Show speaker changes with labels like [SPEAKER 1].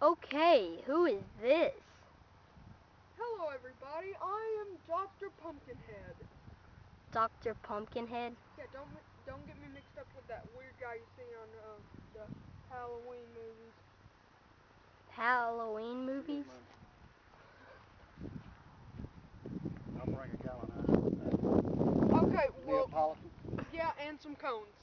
[SPEAKER 1] Okay, who is this?
[SPEAKER 2] Hello, everybody. I am Dr. Pumpkinhead.
[SPEAKER 1] Dr. Pumpkinhead?
[SPEAKER 2] Yeah, don't don't get me mixed up with that weird guy you see on uh, the Halloween movies.
[SPEAKER 1] Halloween movies?
[SPEAKER 3] I'll bring a gallon out.
[SPEAKER 2] Okay, well, yeah, and some cones.